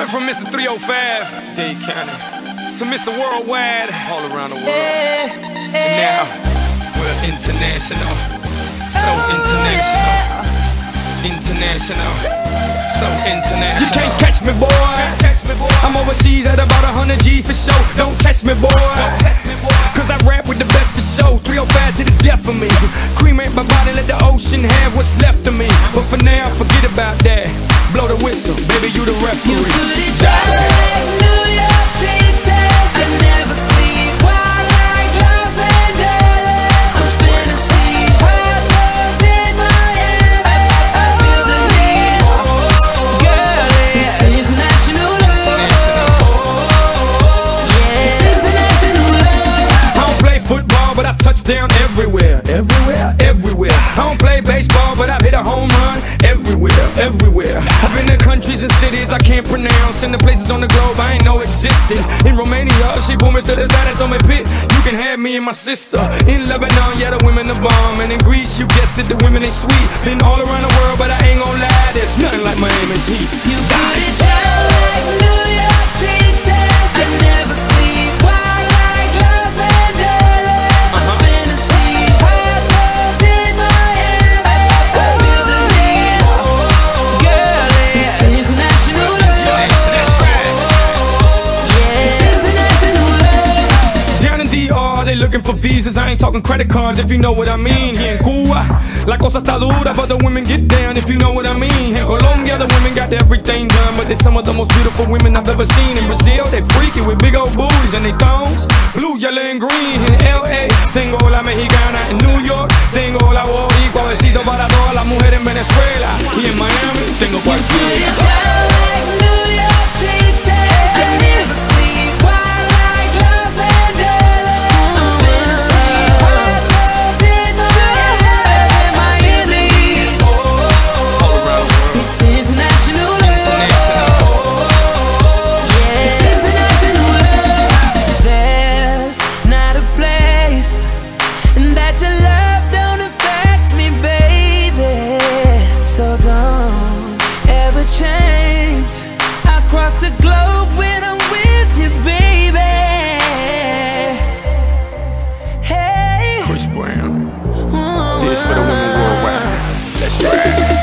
Went from Mr. 305, Dade County, to Mr. Worldwide, all around the world. And now, we're international. So oh, international. International. So international. You can't catch me, boy. I'm overseas at about 100 G for show. Don't test me, boy. Cause I rap with the best for show. 305 to the death of me. Cremate my body, let the ocean have what's left of me. But for now, forget about that. Blow the whistle, baby, you the referee. You everywhere. I've been to countries and cities I can't pronounce, and the places on the globe I ain't know existed. In Romania, she pulled me to the side and told me, Pit, you can have me and my sister. In Lebanon, yeah, the women are bomb. And in Greece, you guessed it, the women ain't sweet. Been all around the world, but I ain't gon' lie, Ain't talking credit cards if you know what I mean. Here in Cuba, la cosa está dura, but the women get down if you know what I mean. In Colombia, the women got everything done, but they're some of the most beautiful women I've ever seen. In Brazil, they freaky with big old booties and they thongs, blue, yellow, and green. In LA, tengo la mexicana. In New York, tengo la boricua. Besito para todas las mujeres en Venezuela. Y en Miami, tengo cualquiera. Worldwide.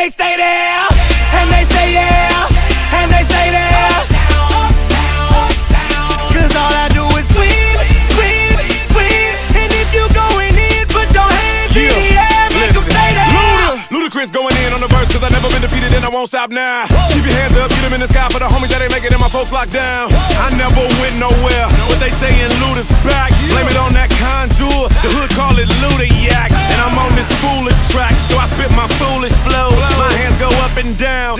They stay there, and they say yeah, and they say there. Cause all I do is win, win, win. And if you going in, put your hands in the air, make them stay there. Luda, Ludacris going in on the verse, cause I never been defeated and I won't stop now up, get them in the sky for the homies that ain't making it and my folks locked down. I never went nowhere. What they saying, loot is back. Blame it on that Conjure. The hood call it Luda yak. And I'm on this foolish track, so I spit my foolish flow. My hands go up and down.